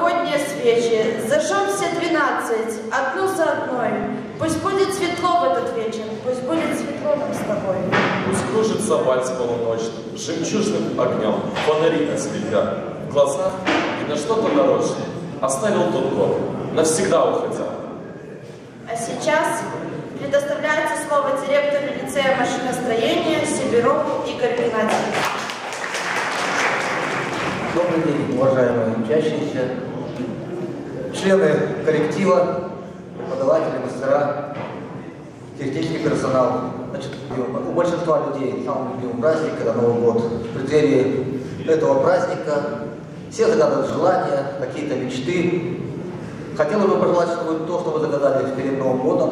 новогодние свечи, зажжем все двенадцать, одну за одной. Пусть будет светло в этот вечер, пусть будет светло нам с тобой. Пусть кружится вальс полуночным, жемчужным огнем, фонари осветят. В глазах видно что-то дорожное. Оставил тот год, навсегда уходя. А сейчас предоставляется слово директору лицея машиностроения Сибирову Игорю Геннадьевичу. Добрый день, уважаемые учащиеся, члены коллектива, преподаватели, мастера, технический персонал. Значит, у большинства людей самый любимый праздник – это Новый год. В преддверии этого праздника все загадывают желания, какие-то мечты. Хотел бы пожелать, чтобы то, что вы загадали перед Новым годом,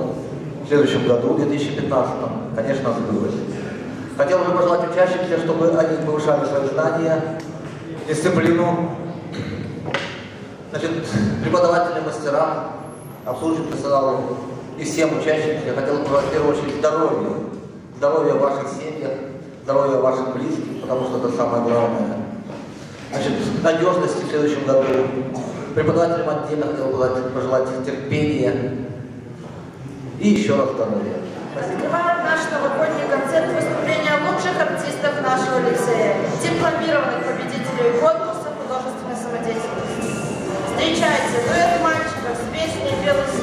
в следующем году, в 2015, конечно, сбылось. Хотел бы пожелать учащимся, чтобы они повышали свои знания, дисциплину. Значит, преподавателям, мастерам, обслуживающим персоналу и всем учащимся я хотел бы в первую очередь здоровья. Здоровья в ваших семьях, здоровья ваших близких, потому что это самое главное. Значит, надежности в следующем году. Преподавателям отдельно хотел бы пожелать, терпения и еще раз здоровья. Открывает наш новогодний концерт выступления лучших артистов нашего лицея, дипломированных победителей самодеятельности. Встречайте дуэт мальчиков с песней «Белый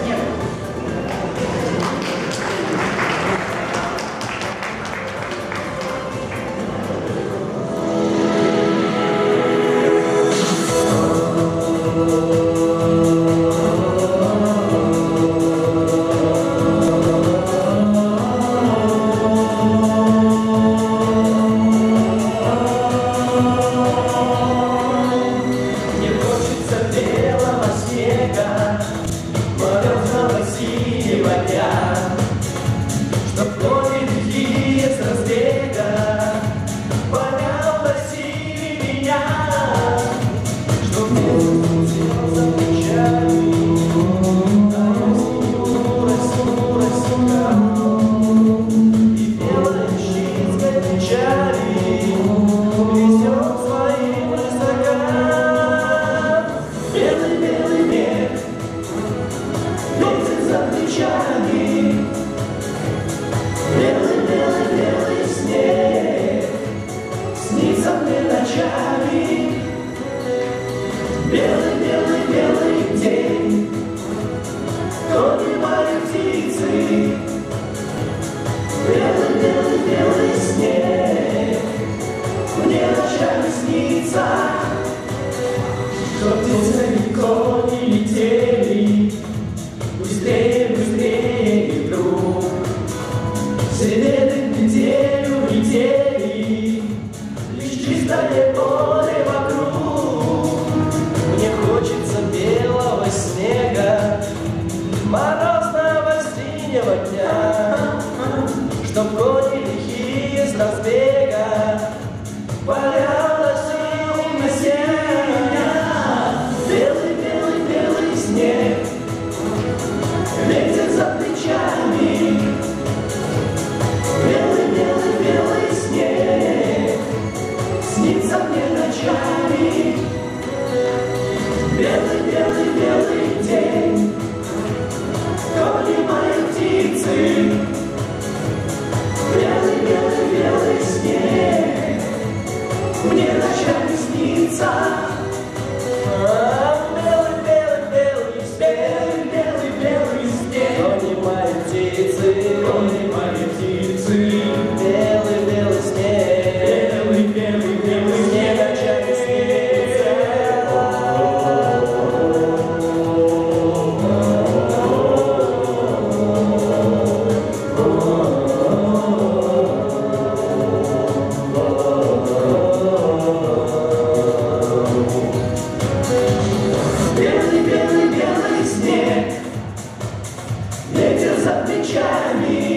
shining.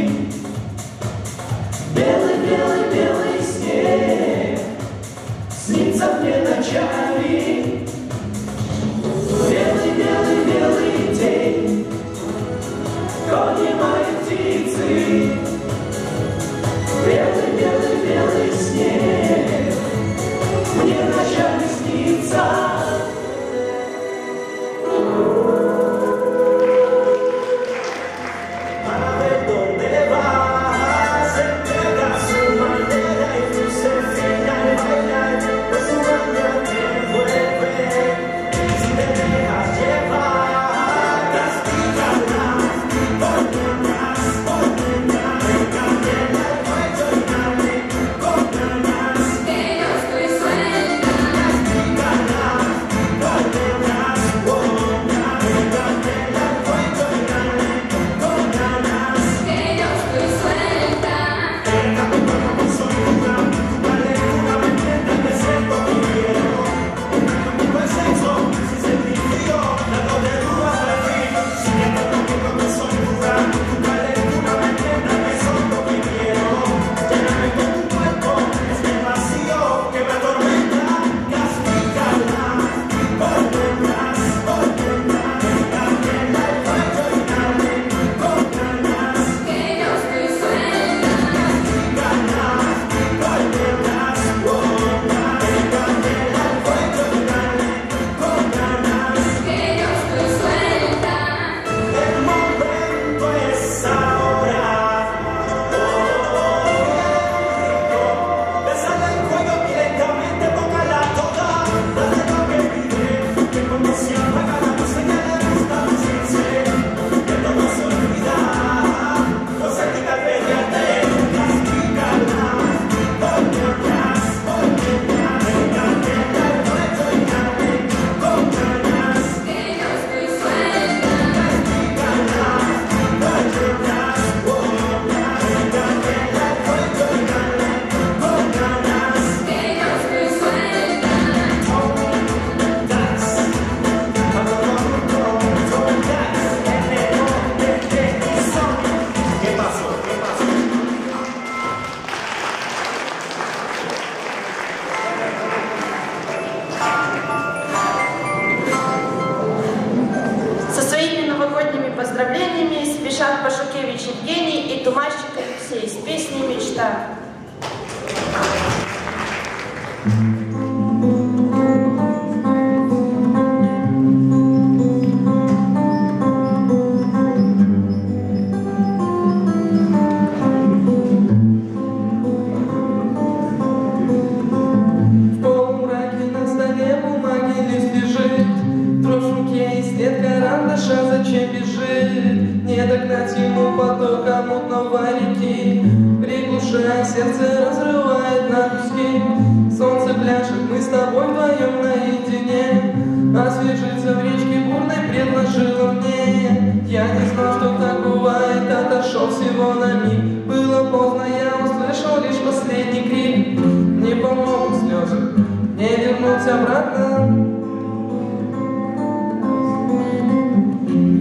отошел всего на миг Было поздно, я услышал лишь последний крик. Не помогут слезы, не вернуть обратно.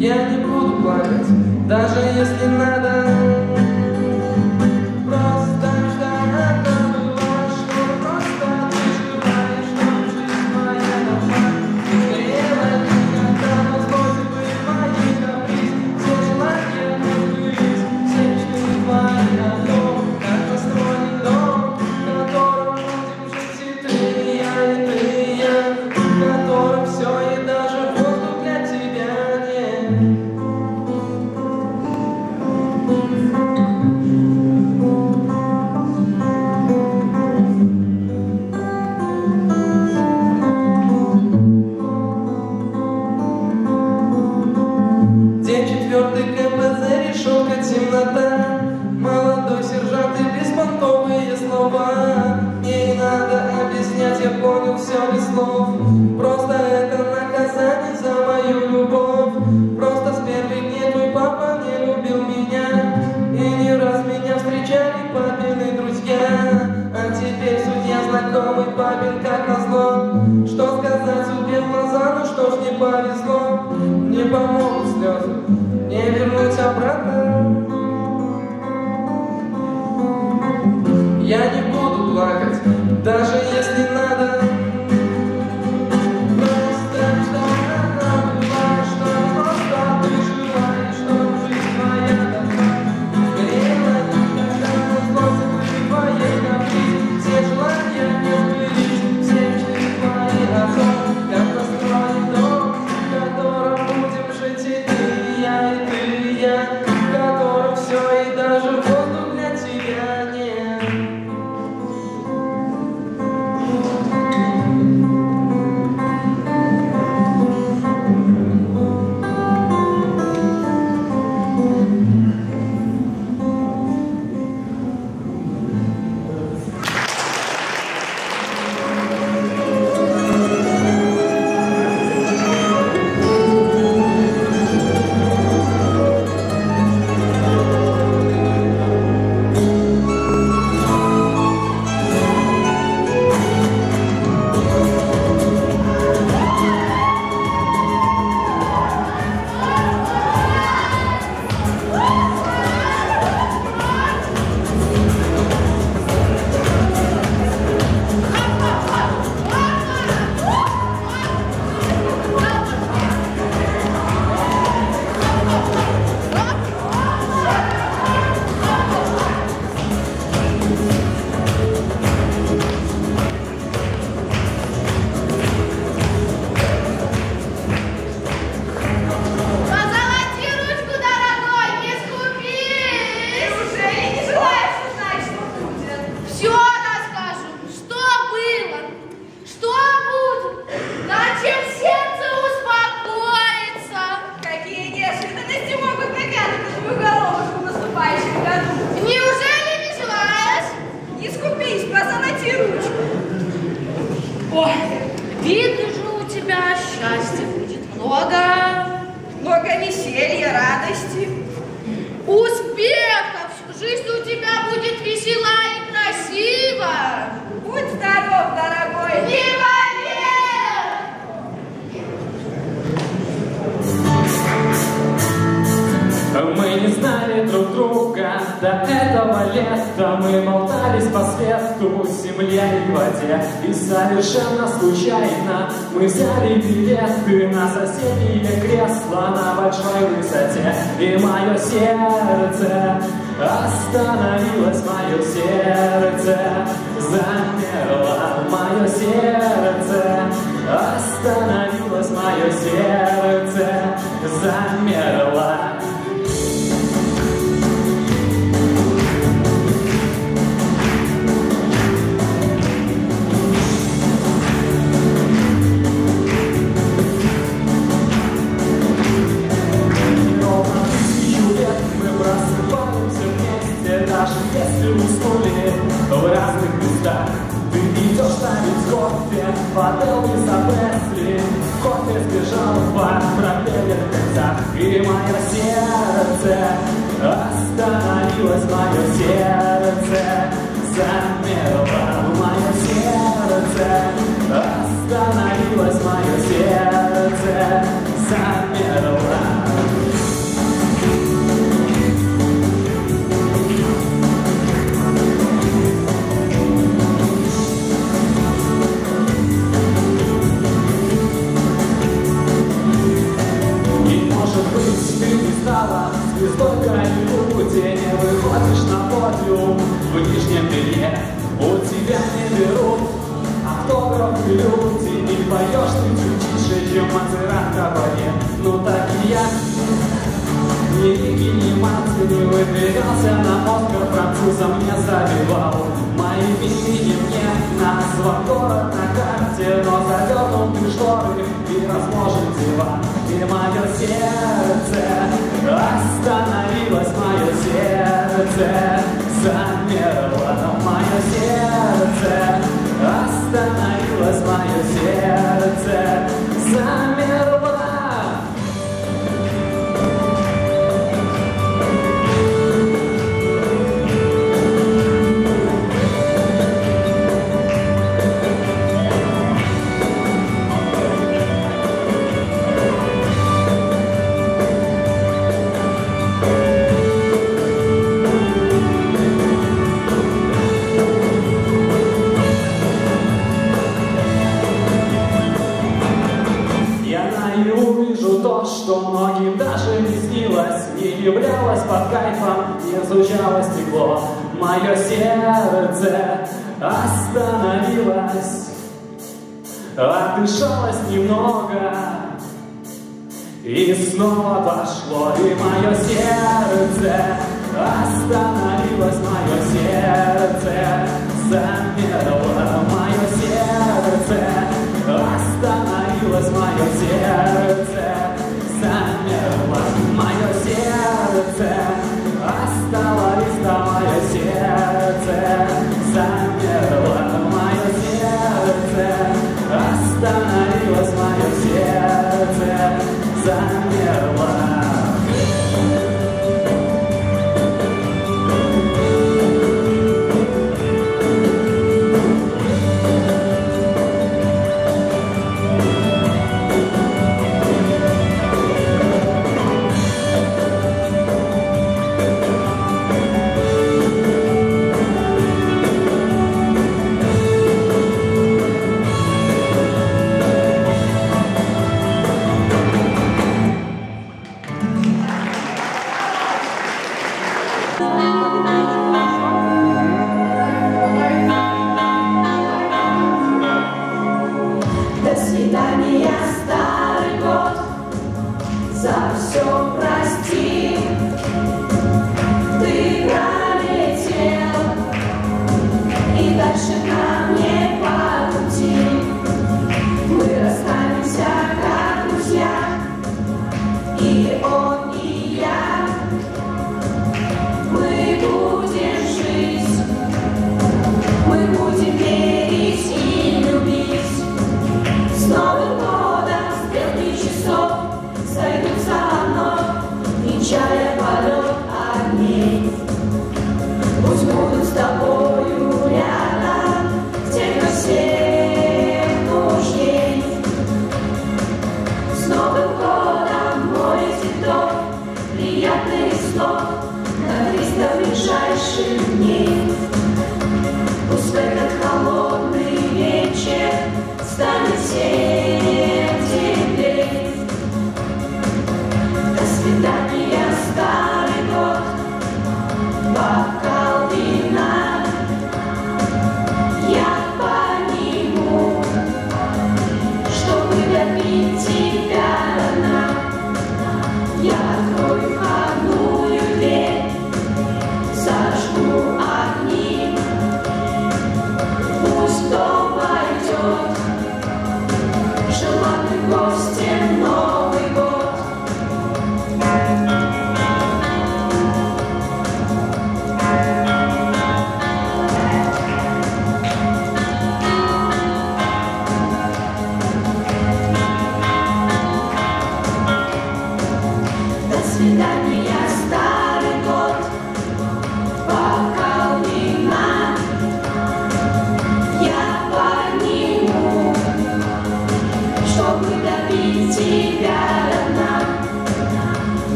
Я не буду плакать, даже если надо. понял все без слов. Просто это наказание за мою любовь. Просто с первых дней твой папа не любил меня. И не раз меня встречали папины друзья. А теперь судья знакомый папин как назло. Что сказать судьбе в глаза, ну что ж не повезло. Не помогут слезы, не вернуть обратно. Даже если надо И совершенно случайно. Мы взяли билеты на соседнее кресло на большой высоте. И мое сердце остановилось, мое сердце замерло. Мое сердце остановилось, мое сердце замерло. Выдвигался на Оскар Французом не забивал Моим именем не назван город на карте Но задернуты шторы и разложен диван И мое сердце остановилось Мое сердце замерло. Мое сердце остановилось Мое сердце замерло являлось под кайфом, не звучало стекло. Мое сердце остановилось, отдышалось немного, и снова пошло, и мое сердце остановилось, мое сердце замерло, мое сердце остановилось, мое сердце замерло, мое сердце остановилось, мое сердце замерло, мое сердце остановилось, мое сердце замерло.